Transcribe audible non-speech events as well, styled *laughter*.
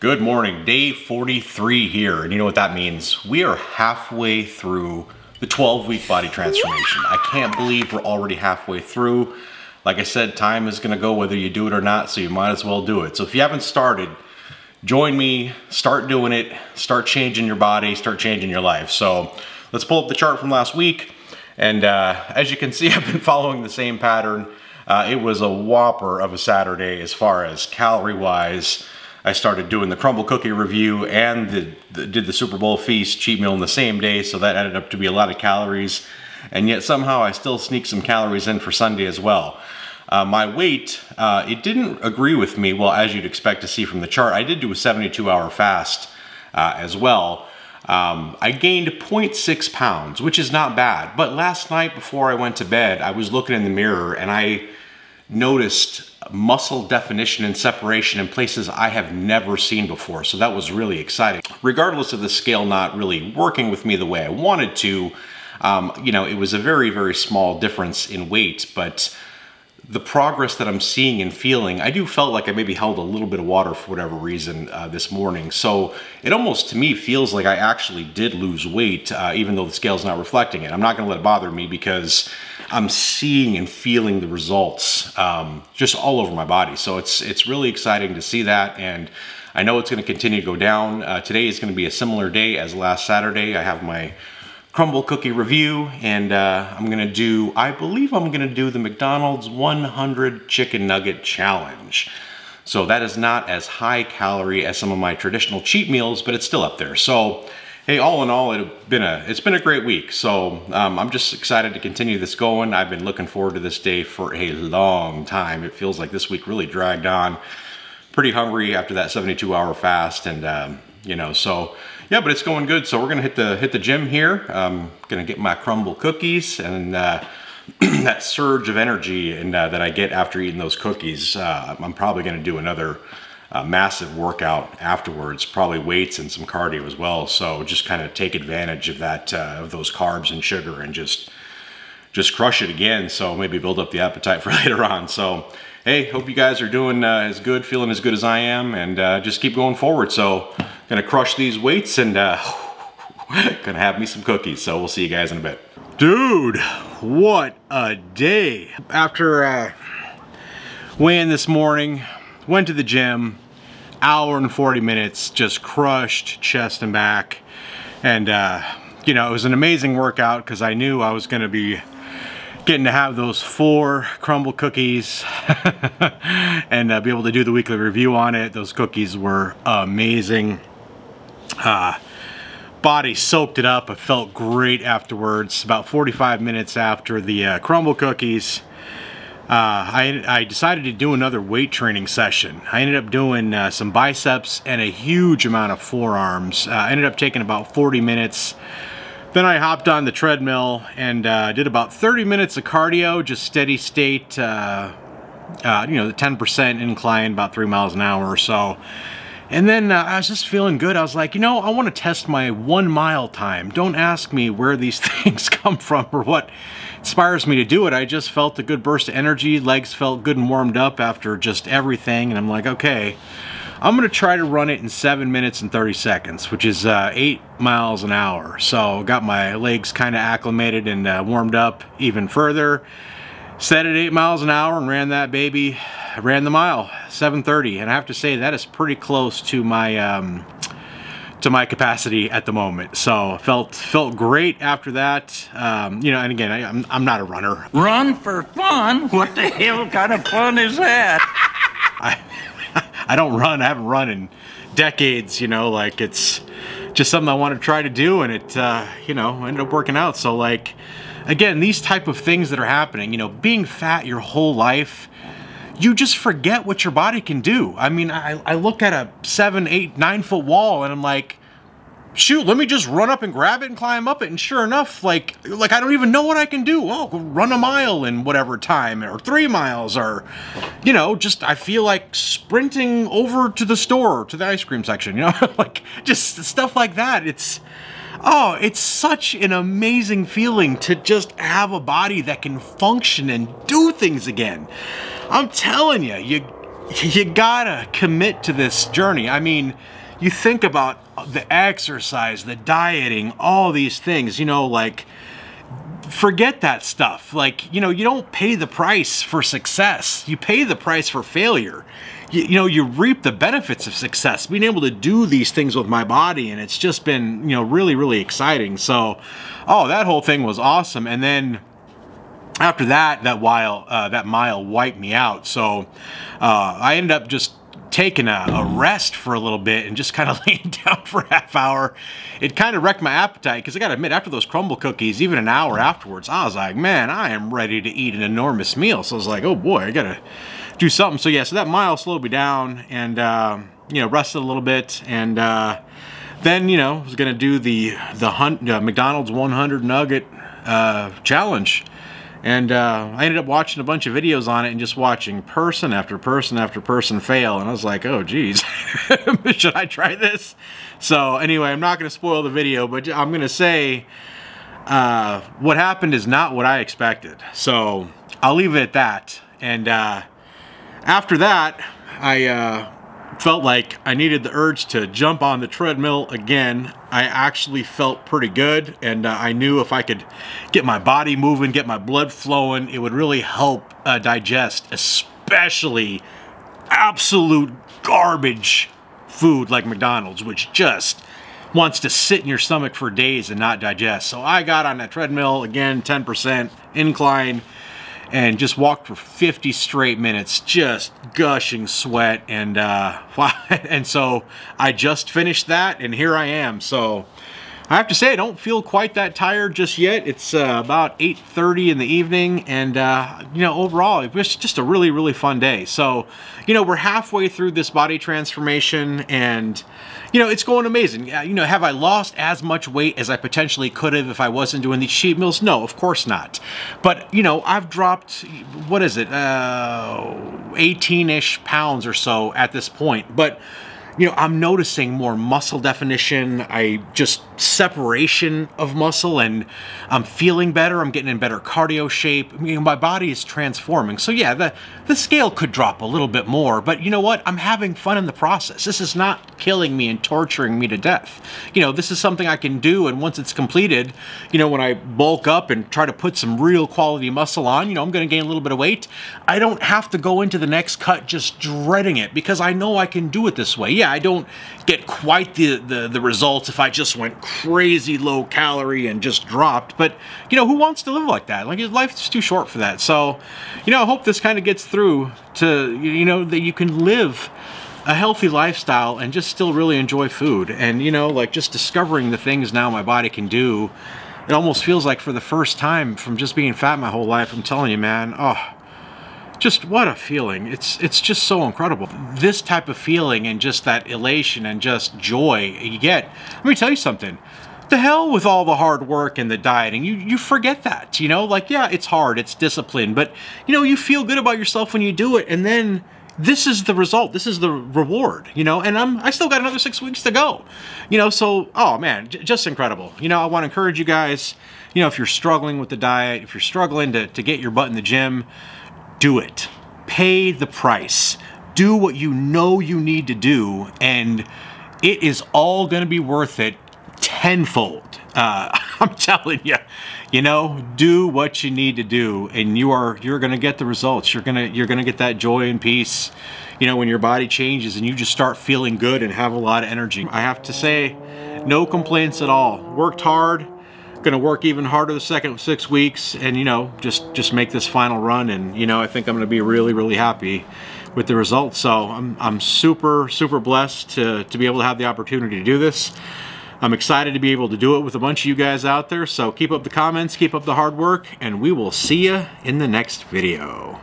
Good morning, day 43 here, and you know what that means? We are halfway through the 12 week body transformation. I can't believe we're already halfway through. Like I said, time is gonna go whether you do it or not, so you might as well do it. So if you haven't started, join me, start doing it, start changing your body, start changing your life. So let's pull up the chart from last week. And uh, as you can see, *laughs* I've been following the same pattern. Uh, it was a whopper of a Saturday as far as calorie wise. I started doing the Crumbl cookie review and the, the, did the Super Bowl feast cheat meal in the same day, so that added up to be a lot of calories. And yet somehow I still sneak some calories in for Sunday as well. Uh, my weight, uh, it didn't agree with me, well, as you'd expect to see from the chart. I did do a 72 hour fast uh, as well. Um, I gained 0.6 pounds, which is not bad. But last night before I went to bed, I was looking in the mirror and I noticed muscle definition and separation in places I have never seen before. So that was really exciting. Regardless of the scale not really working with me the way I wanted to, um, you know, it was a very, very small difference in weight, but the progress that I'm seeing and feeling, I do felt like I maybe held a little bit of water for whatever reason uh, this morning. So it almost to me feels like I actually did lose weight, uh, even though the scale's not reflecting it. I'm not gonna let it bother me because I'm seeing and feeling the results um, just all over my body. So it's, it's really exciting to see that. And I know it's gonna continue to go down. Uh, today is gonna be a similar day as last Saturday. I have my Crumbl cookie review and uh, I'm gonna do, I believe I'm gonna do the McDonald's 100 chicken nugget challenge. So that is not as high calorie as some of my traditional cheat meals, but it's still up there. So, hey, all in all, it's been a, it's been a great week. So um, I'm just excited to continue this going. I've been looking forward to this day for a long time. It feels like this week really dragged on. Pretty hungry after that 72 hour fast and um, you know, so yeah, but it's going good. So we're gonna hit the hit the gym here. I'm gonna get my Crumbl cookies and uh, *clears throat* that surge of energy and uh, that I get after eating those cookies. Uh, I'm probably gonna do another uh, massive workout afterwards, probably weights and some cardio as well. So just kind of take advantage of that uh, of those carbs and sugar and just just crush it again. So maybe build up the appetite *laughs* for later on. So hey, hope you guys are doing uh, as good, feeling as good as I am, and uh, just keep going forward. So, gonna crush these weights and uh, *laughs* gonna have me some cookies. So we'll see you guys in a bit. Dude, what a day. After uh, weighing this morning, went to the gym, hour and 40 minutes, just crushed chest and back. And, uh, you know, it was an amazing workout because I knew I was gonna be getting to have those four Crumbl cookies *laughs* and uh, be able to do the weekly review on it. Those cookies were amazing. Uh, body soaked it up. I felt great afterwards. About 45 minutes after the uh, Crumbl cookies, uh, I, I, decided to do another weight training session. I ended up doing uh, some biceps and a huge amount of forearms. Uh, I ended up taking about 40 minutes then I hopped on the treadmill and uh, did about 30 minutes of cardio, just steady state, uh, uh, you know, the 10% incline, about three miles an hour or so. And then uh, I was just feeling good. I was like, you know, I want to test my one mile time. Don't ask me where these *laughs* things come from or what inspires me to do it. I just felt a good burst of energy. Legs felt good and warmed up after just everything. And I'm like, okay, I'm gonna try to run it in seven minutes and 30 seconds, which is uh, eight miles an hour. So got my legs kind of acclimated and uh, warmed up even further. Set at eight miles an hour and ran that baby, ran the mile, 7.30. And I have to say that is pretty close to my, um, to my capacity at the moment. So felt felt great after that. Um, you know, and again, I, I'm, I'm not a runner. Run for fun? What the hell kind of fun is that? *laughs* I, I don't run. I haven't run in decades, you know, like it's just something I want to try to do and it, uh, you know, ended up working out. So like, again, these type of things that are happening, you know, being fat your whole life, you just forget what your body can do. I mean, I, I look at a seven, eight, nine foot wall and I'm like, shoot, let me just run up and grab it and climb up it. And sure enough, like, like I don't even know what I can do. Oh, run a mile in whatever time or three miles or, you know, just I feel like sprinting over to the store, to the ice cream section, you know, *laughs* like just stuff like that. It's, oh, it's such an amazing feeling to just have a body that can function and do things again. I'm telling you, you *laughs* you gotta commit to this journey. I mean, you think about the exercise, the dieting, all these things, you know, like, forget that stuff. Like, you know, you don't pay the price for success, you pay the price for failure. You, you, know, you reap the benefits of success, being able to do these things with my body, and it's just been, you know, really, really exciting. So, oh, that whole thing was awesome. And then after that, that while uh, that mile wiped me out. So uh, I ended up just taking a, a, rest for a little bit and just kind of laying *laughs* down for a half hour. It kind of wrecked my appetite because I got to admit, after those Crumbl cookies, even an hour afterwards, I was like, man, I am ready to eat an enormous meal. So I was like, oh boy, I got to do something. So yeah, so that mile slowed me down and, uh, you know, rested a little bit and, uh, then you know was gonna do the the hunt uh, McDonald's 100 nugget uh, challenge and uh, I ended up watching a bunch of videos on it and just watching person after person after person fail. And I was like, oh, geez, *laughs* should I try this? So anyway, I'm not going to spoil the video, but I'm going to say uh, what happened is not what I expected. So I'll leave it at that. And uh, after that, I uh, felt like I needed the urge to jump on the treadmill again. I actually felt pretty good and uh, I knew if I could get my body moving, get my blood flowing, it would really help uh, digest, especially absolute garbage food like McDonald's, which just wants to sit in your stomach for days and not digest. So I got on that treadmill again, 10% incline, and just walked for 50 straight minutes, just gushing sweat. And uh, *laughs* and so I just finished that, and here I am. So I have to say, I don't feel quite that tired just yet. It's uh, about 8.30 in the evening, and, uh, you know, overall, it was just a really, really fun day. So, you know, we're halfway through this body transformation, and, you know, it's going amazing. You know, have I lost as much weight as I potentially could have if I wasn't doing these cheat meals? No, of course not. But, you know, I've dropped, what is it, 18-ish uh, pounds or so at this point. But, you know, I'm noticing more muscle definition. I just separation of muscle and I'm feeling better. I'm getting in better cardio shape. You know, my body is transforming. So yeah, the, the scale could drop a little bit more, but you know what? I'm having fun in the process. This is not killing me and torturing me to death. You know, this is something I can do and once it's completed, you know, when I bulk up and try to put some real quality muscle on, you know, I'm going to gain a little bit of weight. I don't have to go into the next cut just dreading it because I know I can do it this way. Yeah, I don't get quite the, the, the results if I just went crazy low calorie and just dropped. But, you know, who wants to live like that? Like, life's too short for that. So, you know, I hope this kind of gets through to, you know, that you can live a healthy lifestyle and just still really enjoy food. And, you know, like just discovering the things now my body can do. It almost feels like for the first time from just being fat my whole life, I'm telling you, man, oh, just what a feeling. It's it's just so incredible. This type of feeling and just that elation and just joy you get. Let me tell you something. The hell with all the hard work and the dieting. You you forget that, you know? Like yeah, it's hard, it's discipline, but you know, you feel good about yourself when you do it and then this is the result. This is the reward, you know, and I'm, I still got another six weeks to go, you know, so, oh man, just incredible. You know, I want to encourage you guys, you know, if you're struggling with the diet, if you're struggling to, to get your butt in the gym, do it. Pay the price. Do what you know you need to do, and it is all going to be worth it tenfold. Uh, *laughs* I'm telling you, you know, do what you need to do, and you are you're going to get the results. You're gonna you're gonna get that joy and peace. You know, when your body changes and you just start feeling good and have a lot of energy. I have to say, no complaints at all. Worked hard going to work even harder the second six weeks and you know just just make this final run. And you know I think I'm going to be really really happy with the results. So I'm, I'm super super blessed to, to be able to have the opportunity to do this. I'm excited to be able to do it with a bunch of you guys out there. So keep up the comments keep up the hard work and we will see you in the next video